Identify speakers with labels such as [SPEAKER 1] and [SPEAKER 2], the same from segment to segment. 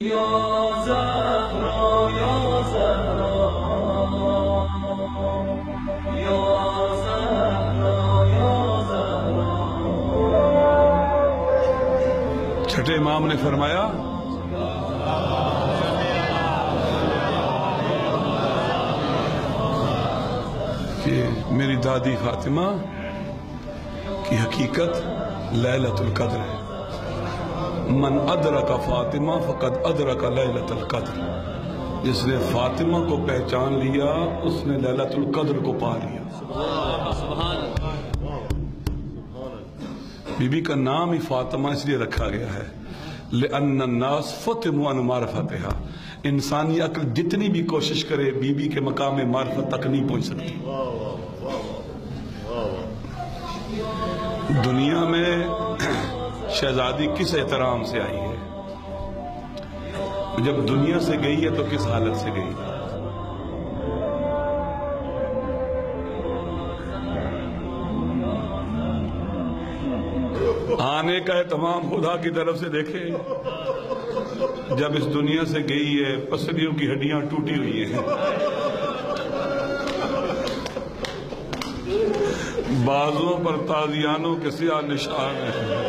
[SPEAKER 1] چھٹے امام نے فرمایا کہ میری دادی فاطمہ کی حقیقت لیلت القدر ہے۔ من ادرک فاطمہ فقد ادرک لیلت القدر۔ جس نے فاطمہ کو پہچان لیا اس نے لیلت القدر کو پا لیا۔ بی بی کا نام ہی فاطمہ اس لیے رکھا گیا ہے۔ لِأَنَّ النَّاسِ فُتِمُوا عَنُ مَعْرِفَتِهَا۔ انسانی عقل جتنی بھی کوشش کرے بی بی کے مقام معرفت تک نہیں پہنچ سکتی۔ دنیا میں شہزادی کس احترام سے آئی ہے؟ جب دنیا سے گئی ہے تو کس حالت سے گئی؟ ہے آنے کا اہتمام خدا کی طرف سے دیکھے، جب اس دنیا سے گئی ہے، پسلیوں کی ہڈیاں ٹوٹی ہوئی ہیں۔ بازوں پر تازیانوں کے سیاہ نشان ہیں۔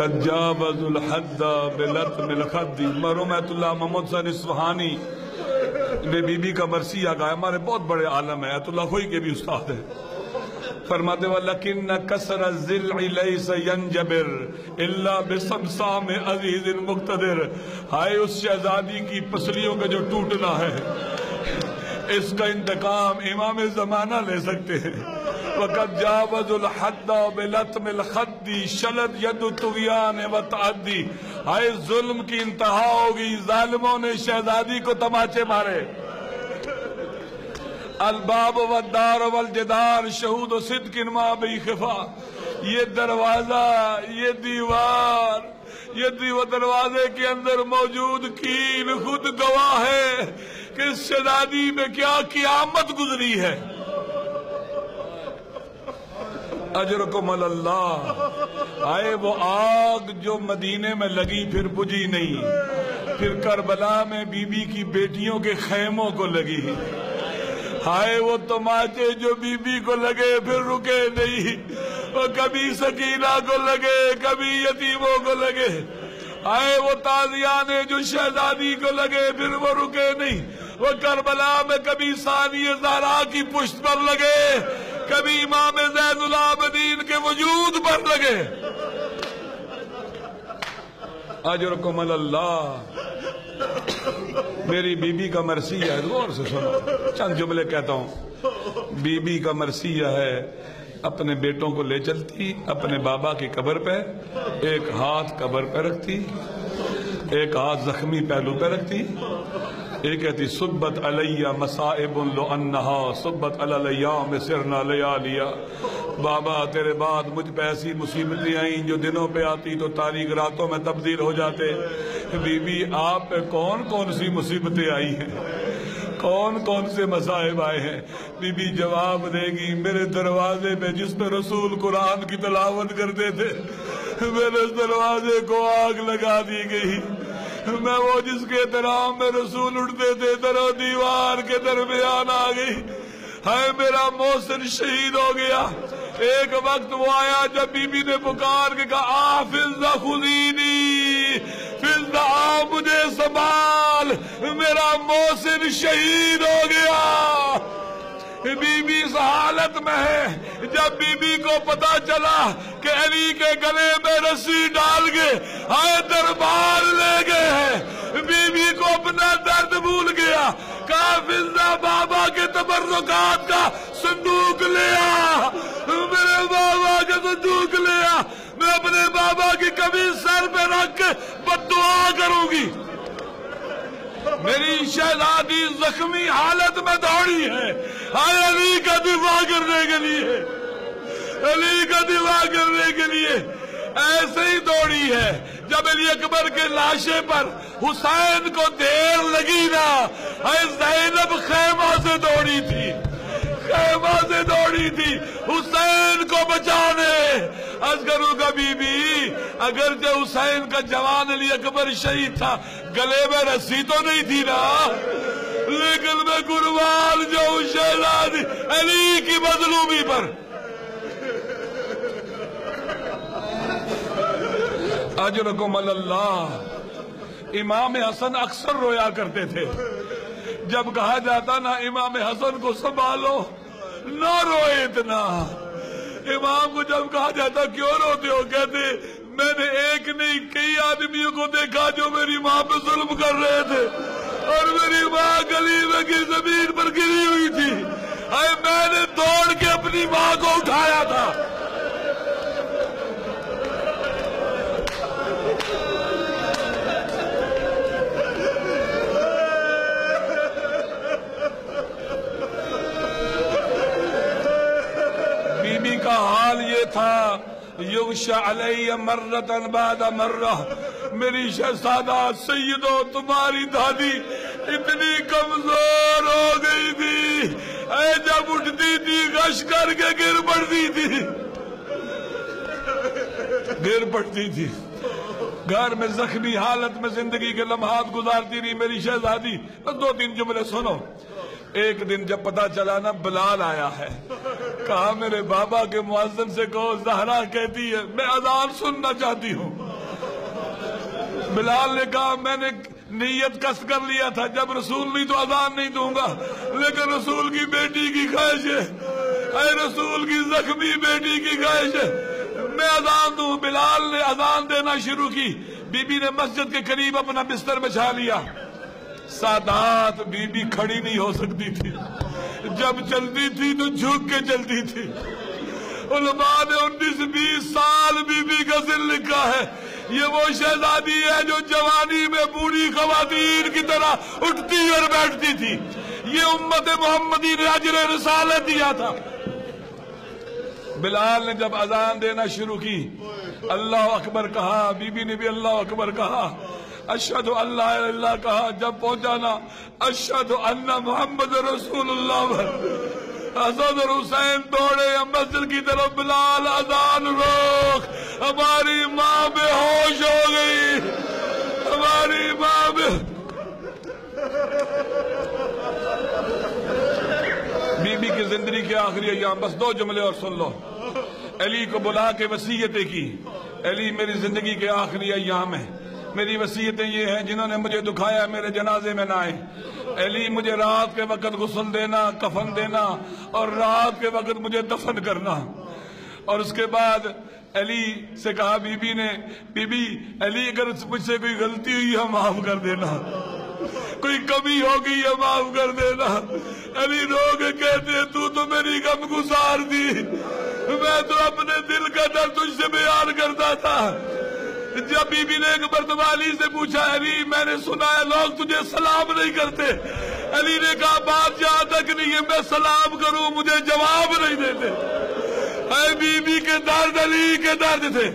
[SPEAKER 1] کجابز الحد بلطم الخدی مرحومت اللہ محمد صلی اسفہانی بے بی بی کا مرسی آگا ہمارے بہت بڑے عالم ہے ایت اللہ خوئی کے بھی استاد ہیں. فرماتے ہیں، وَلَكِنَّ كَسْرَ الزِّلْعِ لَيْسَ يَنْجَبِرْ إِلَّا بِسَمْسَامِ عَزِيزٍ مُقْتَدِرْ. ہائے، اس شہزادی کی پسلیوں کا جو ٹوٹنا ہے، اس کا انتقام امام زمانہ لے سکتے ہیں۔ وَقَدْ جَاوَزُ الْحَدَّ بِلَطْمِ الْخَدِّ شَلَدْ يَدُ تُغْيَانِ وَتَعَدِّ ہائے ظلم کی انتہا ہوگی، ظالموں نے شہزادی کو تماچے مارے۔ الباب والدار والجدار شہود و صدق ما بی خفا یہ دروازہ، یہ دیوار، یہ دیو دروازے کے اندر موجود کیل خود گواہ ہے کہ اس شہزادی میں کیا قیامت گزری ہے۔ اجرکم اللہ۔ آئے وہ آگ جو مدینے میں لگی پھر بجھی نہیں۔ پھر کربلا میں بی بی کی بیٹیوں کے خیموں کو لگی۔ ہائے وہ تماچے جو بی بی کو لگے پھر رکے نہیں۔ وہ کبھی سکینہ کو لگے، کبھی یتیموں کو لگے۔ آئے وہ تازیانے جو شہزادی کو لگے پھر وہ رکے نہیں۔ وہ کربلا میں کبھی ثانی زہرا کی پشت پر لگے۔ کبھی امام زید العابدین کے وجود پر لگے۔ اجرکم اللہ۔ میری بی بی کا مرثیہ ہے غور سے سنو۔ چند جملے کہتا ہوں۔ بی بی کا مرثیہ ہے، اپنے بیٹوں کو لے چلتی، اپنے بابا کی قبر پہ، ایک ہاتھ قبر پہ رکھتی، ایک ہاتھ زخمی پہلو پہ رکھتی۔ ایک کہتی صبت علیہ مسائب لو انہا صبت علیہ سرنا لیا لیا بابا، تیرے بعد مجھ پہ ایسی مصیبتیں آئیں جو دنوں پہ آتی تو تاریخ راتوں میں تبدیل ہو جاتے۔ بی بی آپ پہ کون کون سی مصیبتیں آئی ہیں؟ کون کون سے مصائب آئے ہیں؟ بی بی جواب دے گی، میرے دروازے پہ جس پہ رسول قرآن کی تلاوت کرتے تھے، میرے دروازے کو آگ لگا دی گئی۔ میں وہ جس کے احترام میں رسول اٹھتے تھے درو دیوار کے درمیان آ گئی۔ ہے میرا موسن شہید ہو گیا۔ ایک وقت وہ آیا جب بی بی نے پکار کے کہا آفز خودینی فز آ مجھے سنبھال۔ میرا موسن شہید ہو گیا۔ بی بی اس حالت میں ہے، جب بی بی کو پتا چلا کہ علی کے گلے میں رسی ڈال گئے آئے دربار لے گئے ہیں۔ بی بی کو اپنا درد بھول گیا۔ کافزہ بابا کے تبرکات کا صندوق لیا میرے بابا کا صندوق لیا میں اپنے بابا کی کبھی سر پہ رکھ کے بدعا کروں گی۔ میری شہزادی زخمی حالت میں دوڑی ہے۔ آئے علی کا دفاع کرنے کے لیے۔ علی کا دفاع کرنے کے لیے۔ ایسے ہی دوڑی ہے۔ جب علی اکبر کے لاشے پر حسین کو دیر لگی نا اے زینب خیمہ سے دوڑی تھی۔ خیمہ سے دوڑی تھی۔ حسین کو بچانے۔ ازگروں کا بی بی اگرچہ حسین کا جوان علی اکبر شہید تھا، گلے میں رسی تو نہیں تھی نا۔ لیکن میں قربان جو شہزادی علی کی مظلومی پر۔ اجرکم اللہ۔ امام حسن اکثر رویا کرتے تھے۔ جب کہا جاتا نا، امام حسن کو سنبھالو، نہ روئے اتنا۔ امام کو جب کہا جاتا، کیوں روتے ہو؟ کہتے، میں نے ایک نہیں، کئی آدمیوں کو دیکھا جو میری ماں پہ ظلم کر رہے تھے۔ اور میری ماں گلی میں کی زمین پر گری ہوئی تھی۔ میں نے دوڑ کے اپنی ماں کو اٹھایا تھا۔ کا حال یہ تھا یغشا علی مرتن بعد مرہ، میری شہزادہ سیدو تمہاری دادی اتنی کمزور ہو گئی تھی۔ اے جب اٹھتی تھی گش کر کے گر پڑتی تھی۔ گر پڑتی تھی۔ گھر میں زخمی حالت میں زندگی کے لمحات گزارتی رہی میری شہزادی۔ دو تین جملے سنو۔ ایک دن جب پتا چلا نا، بلال آیا ہے۔ کہا میرے بابا کے معذن سے کہو، زہرا کہتی ہے، میں اذان سننا چاہتی ہوں۔ بلال نے کہا، میں نے نیت کس کر لیا تھا، جب رسول نہیں تو اذان نہیں دوں گا۔ لیکن رسول کی بیٹی کی خواہش ہے۔ اے رسول کی زخمی بیٹی کی خواہش ہے۔ میں اذان دوں۔ بلال نے اذان دینا شروع کی۔ بی بی نے مسجد کے قریب اپنا بستر بچھا لیا۔ سادات بی بی کھڑی نہیں ہو سکتی تھی۔ جب چلتی تھی تو جھک کے چلتی تھی۔ علماء نے انیس بیس سال بی بی کا لکھا ہے۔ یہ وہ شہزادی ہے جو جوانی میں بوڑھی خواتین کی طرح اٹھتی اور بیٹھتی تھی۔ یہ امت محمدی نے رسالت دیا تھا۔ بلال نے جب اذان دینا شروع کی، اللہ اکبر کہا، بی بی نے بھی اللہ اکبر کہا اشد اللہ اللہ کہا، جب پہنچانا اشد اللہ محمد رسول اللہ۔ حسن اور حسین دوڑے مسجد کی طرف بلال اذان روک۔ ہماری ماں بے ہوش ہو گئی۔ ہماری ماں بے بی بی کی زندگی کے آخری ایام بس دو جملے اور سن لو۔ علی کو بلا کے وسیعتیں کی۔ علی میری زندگی کے آخری ایام ہے میری وسیعتیں یہ ہیں، جنہوں نے مجھے دکھایا میرے جنازے میں نہ آئے علی، مجھے رات کے وقت غسل دینا، کفن دینا اور رات کے وقت مجھے دفن کرنا۔ اور اس کے بعد علی سے کہا بی بی نے بی بی علی، اگر مجھ سے کوئی غلطی ہوئی ہے معاف کر دینا۔ کوئی کمی ہو گئی ہے معاف کر دینا۔ علی رو کے کہتے، تو تو میری غم گزار دی۔ میں تو اپنے دل کا درد تجھ سے بیان کرتا تھا۔ جب بی بی نے ایک مرتبہ علی سے پوچھا، علی، میں نے سنا ہے لوگ تجھے سلام نہیں کرتے۔ علی نے کہا، بات جہاں تک نہیں ہے، میں سلام کروں، مجھے جواب نہیں دیتے۔ اے بی بی کے درد، علی کے درد تھے۔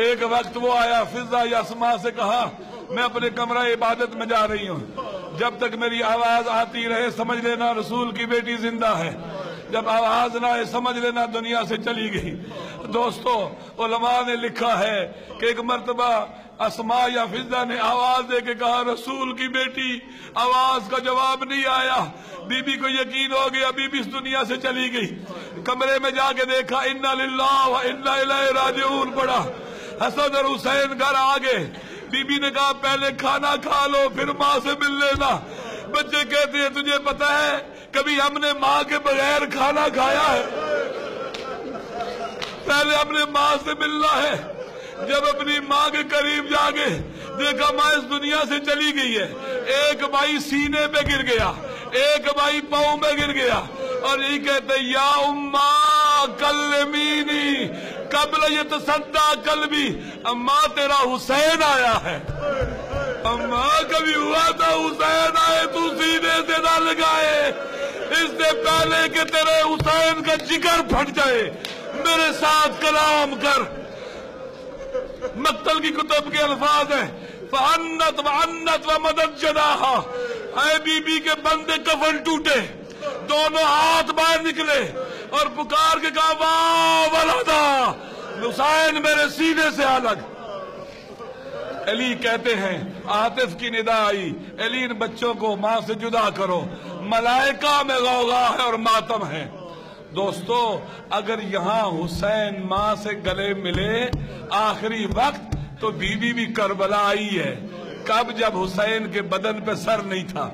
[SPEAKER 1] ایک وقت وہ آیا، فضا یا سے کہا، میں اپنے کمرہ عبادت میں جا رہی ہوں۔ جب تک میری آواز آتی رہے، سمجھ لینا رسول کی بیٹی زندہ ہے۔ جب آواز نہ آئے، سمجھ لینا دنیا سے چلی گئی۔ دوستو، علماء نے لکھا ہے کہ ایک مرتبہ اسما یا فضا نے آواز دے کے کہا، رسول کی بیٹی. آواز کا جواب نہیں آیا۔ بی بی کو یقین ہو گیا بی بی اس دنیا سے چلی گئی۔ کمرے میں جا کے دیکھا، انا للہ و انا الیہ راجعون پڑا حسن اور حسین گھر آگے بی بی نے کہا، پہلے کھانا کھا لو، پھر ماں سے مل لینا۔ بچے کہتے ہیں، تجھے پتا ہے کبھی ہم نے ماں کے بغیر کھانا کھایا ہے۔ پہلے اپنے ماں سے ملنا ہے۔ جب اپنی ماں کے قریب جاگے دیکھا ماں اس دنیا سے چلی گئی ہے۔ ایک بھائی سینے پہ گر گیا۔ ایک بھائی پاؤں میں گر گیا۔ اور یہ کہتے یا اما، کلمینی، قبل یہ تصدہ قلبی، اما تیرا حسین آیا ہے۔ اما کبھی ہوا تھا حسین آئے، تو سینے سے نہ لگائے۔ اس سے پہلے کہ تیرے حسین کا جگر پھٹ جائے۔ میرے ساتھ کلام کر۔ مقتل کی کتب کے الفاظ ہیں۔ فعنت وعنت ومدد جداہا اے بی بی کے بندے کفن ٹوٹے۔ دونوں ہاتھ باہر نکلے۔ اور پکار کے کہا، واہ، ولدا! حسین میرے سینے سے الگ۔ علی کہتے ہیں آتف کی ندا آئی۔ علی بچوں کو ماں سے جدا کرو۔ ملائکہ میں غوغا ہے اور ماتم ہے۔ دوستو، اگر یہاں حسین ماں سے گلے ملے آخری وقت، تو بی بی بھی کربلا آئی ہے۔ کب جب حسین کے بدن پہ سر نہیں تھا۔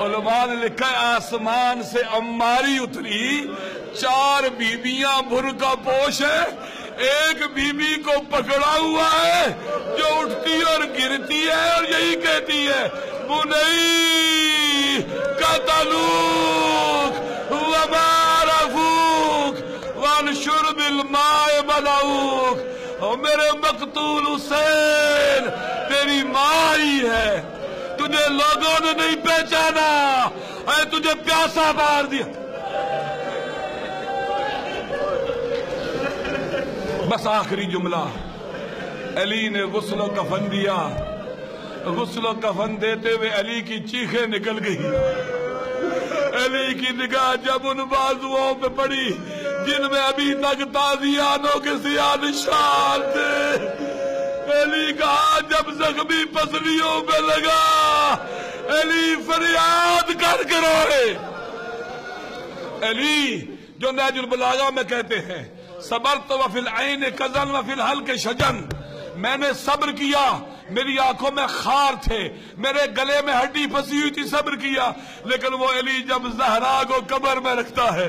[SPEAKER 1] علماء نے لکھا ہے، آسمان سے اماری اتری، چار بیبیاں برکا پوش ہے۔ ایک بی بی کو پکڑا ہوا ہے جو اٹھتی اور گرتی ہے اور یہی کہتی ہے بنئی قتلوک ومارفوک وانشر بالماء بلاوک اور میرے مقتول حسین، تیری ماں ہی ہے۔ تجھے لوگوں نے نہیں پہچانا، اے تجھے پیاسا مار دیا۔ بس آخری جملہ۔ علی نے غسل و کفن دیا۔ غسل و کفن دیتے ہوئے علی کی چیخیں نکل گئی۔ علی کی نگاہ جب ان بازوؤں پہ پڑی، جن میں ابھی تک تازیانوں کے سیاہ نشان تھے۔ علی کا جب زخمی پسلیوں پہ لگا، علی فریاد کر کے روئے۔ علی، جو نیج البلاغہ میں کہتے ہیں صبرت و العین کزن و الحلق شجن۔ میں نے صبر کیا، میری آنکھوں میں خار تھے۔ میرے گلے میں ہڈی پسی ہوئی تھی، صبر کیا۔ لیکن وہ علی جب زہرا کو قبر میں رکھتا ہے،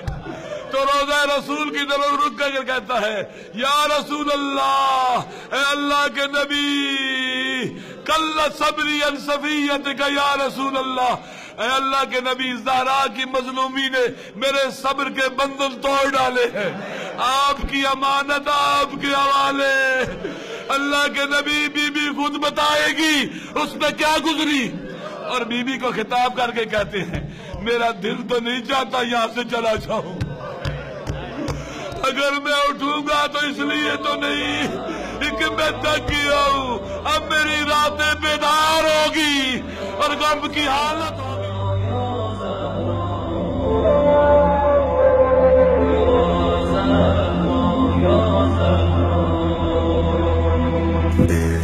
[SPEAKER 1] تو روزہ رسول کی طرف رک کر کہتا ہے، یا رسول اللہ، اے اللہ کے نبی، کل صبری ان صفیت کا یا رسول اللہ۔ اے اللہ کے نبی، زہرا کی مظلومی نے میرے صبر کے بندل توڑ ڈالے ہیں۔ آپ کی امانت آپ کے حوالے۔ اللہ کے نبی بی بی خود بتائے گی اس میں کیا گزری۔ اور بی بی کو خطاب کر کے کہتے ہیں، میرا دل تو نہیں چاہتا یہاں سے چلا جاؤں۔ اگر میں اٹھوں گا تو اس لیے تو نہیں کہ میں تک گیا ہوں۔ اب میری راتیں بیدار ہوگی اور غم کی حالت ہوگی۔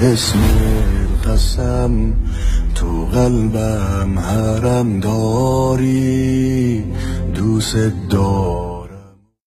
[SPEAKER 2] اسم القسم تو قلبم حرم داری. دوست دار